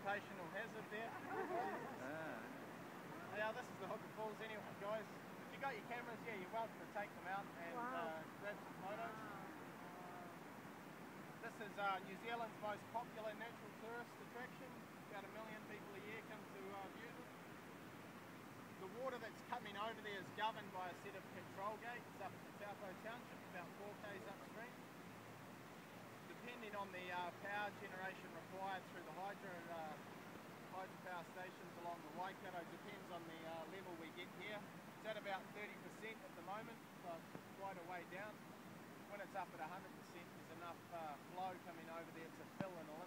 occupational hazard there. ah. Now this is the Huka Falls anyway guys. If you got your cameras, yeah, you're welcome to take them out and wow. uh, grab some photos. This is uh, New Zealand's most popular natural tourist attraction. About a million people a year come to uh, view it. The water that's coming over there is governed by a set of control gates up at the Taupo Township, about 4 k's upstream depending on the uh, power generation required hydropower stations along the Waikato, depends on the uh, level we get here. It's at about 30% at the moment, so quite a way down. When it's up at 100%, there's enough uh, flow coming over there to fill an Olympic